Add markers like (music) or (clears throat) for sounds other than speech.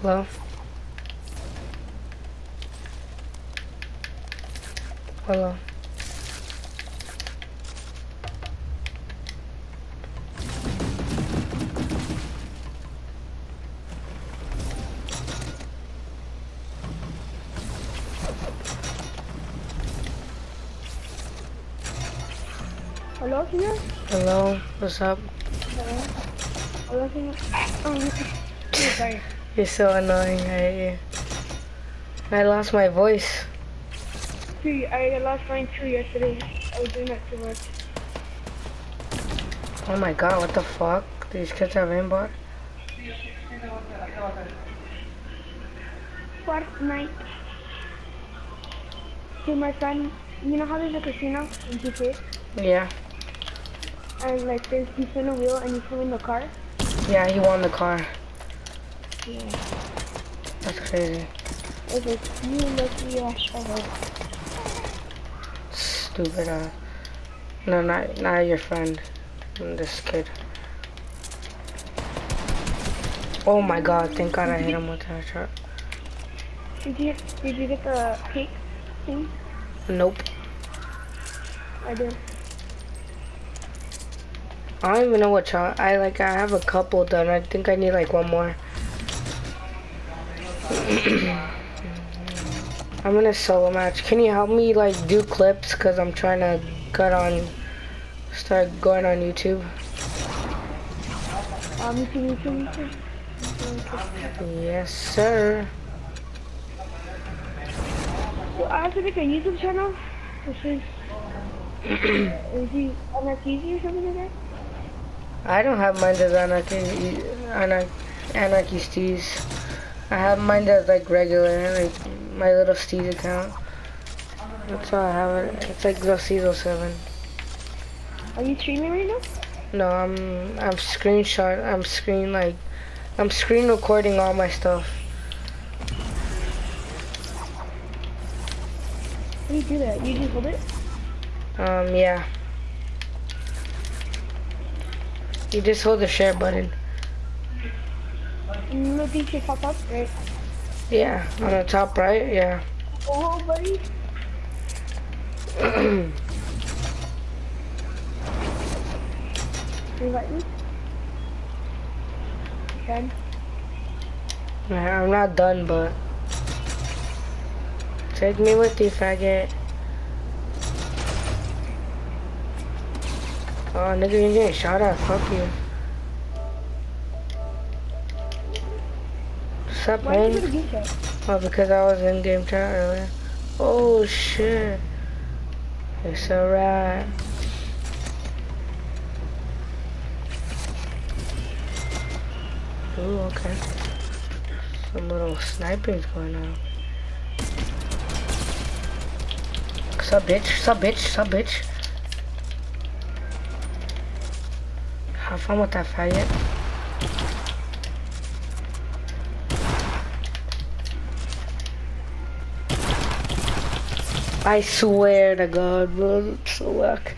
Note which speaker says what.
Speaker 1: Hello? Hello?
Speaker 2: Hello, señor.
Speaker 1: Hello? What's up?
Speaker 2: Hello, señor. Um, sorry.
Speaker 1: You're so annoying, I you. I lost my voice.
Speaker 2: Dude, I lost mine too yesterday. I was doing that too much.
Speaker 1: Oh my god, what the fuck? These kids have aimbot?
Speaker 2: Fortnite. See, my friend, you know how there's a casino in GTA?
Speaker 1: Yeah.
Speaker 2: And like, there's you spin a wheel and you swim in the car?
Speaker 1: Yeah, he won the car. Crazy.
Speaker 2: It was you lucky ass shovel.
Speaker 1: Stupid uh No, not not your friend. This kid. Oh my god, thank god I hit him with that shot.
Speaker 2: Did you, did you get the cake thing?
Speaker 1: Nope.
Speaker 2: I did.
Speaker 1: I don't even know what shot. I like I have a couple done. I think I need like one more. I'm in a solo match. Can you help me like do clips? Cause I'm trying to cut on Start going on YouTube.
Speaker 2: Um, me too, me too, me too.
Speaker 1: Yes, sir.
Speaker 2: So I have to make a YouTube channel. This is, (clears throat) is he Anarchy or something like that?
Speaker 1: I don't have mine as Anarchy, Anarchy, Steez. I have mine as like regular, like my little Steez account. That's all I have it. It's like the Cecil 7.
Speaker 2: Are you streaming right now?
Speaker 1: No, I'm I'm screenshot. I'm screen like I'm screen recording all my stuff.
Speaker 2: How do you do that? You just hold it?
Speaker 1: Um, yeah. You just hold the share button.
Speaker 2: Pop up, right?
Speaker 1: Yeah, on the top right. Yeah.
Speaker 2: Oh, buddy. Invite me. Can.
Speaker 1: Man, I'm not done, but take me with you, faggot. Oh, nigga, you're getting shot at. Fuck you. Stop
Speaker 2: Why did you go to game chat?
Speaker 1: Oh, because I was in game chat earlier. Oh shit. It's alright. Ooh, okay. Some little sniping's going on. Sup, bitch? Sup, bitch? Sup, bitch? Have fun with that faggot. I swear to God, bro, it's so whack.